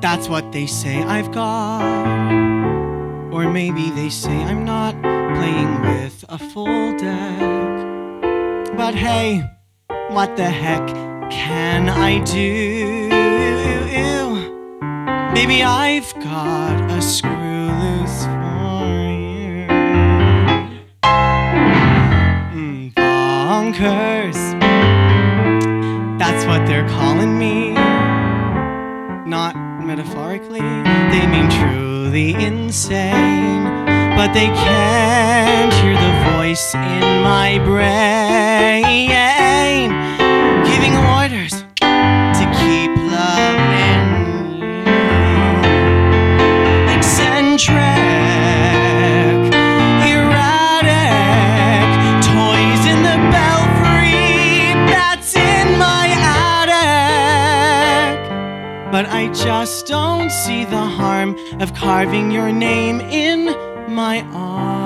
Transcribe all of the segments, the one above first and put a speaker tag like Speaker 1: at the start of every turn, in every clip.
Speaker 1: they say I've got. Or maybe they say I'm not playing with a full deck. But hey, what the heck can I do? Baby, I've got a screw loose for you. Mm, bonkers. That's what they're calling me. Metaphorically, they mean truly insane. But they can't hear the voice in my brain But I just don't see the harm of carving your name in my arm.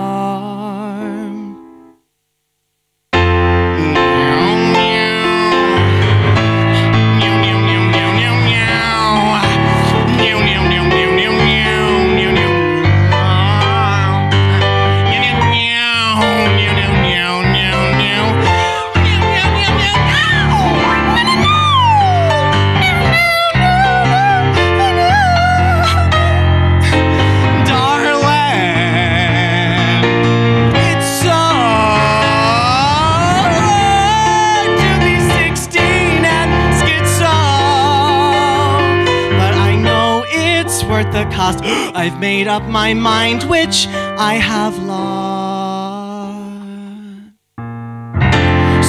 Speaker 1: Worth the cost. I've made up my mind, which I have lost.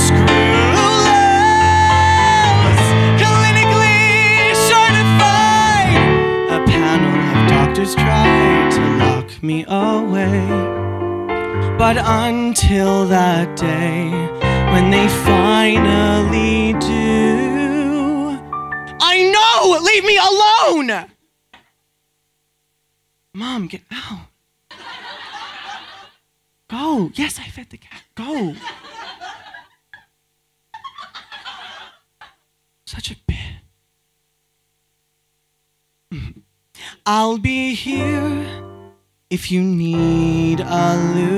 Speaker 1: Screwless, clinically certified. A panel of doctors tried to lock me away. But until that day, when they finally do, I know! Leave me alone! Mom, get out. Go. Yes, I fed the cat. Go. Such a bitch. Mm-hmm. I'll be here if you need a screw.